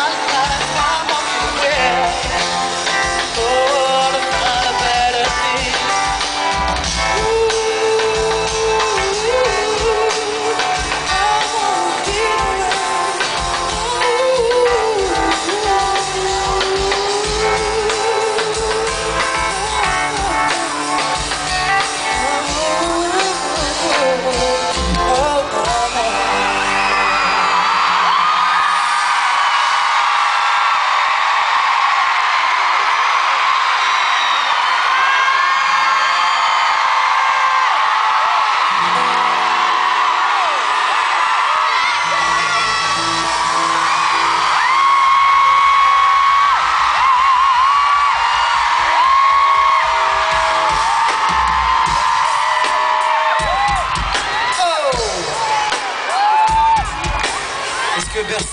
my life. Est-ce que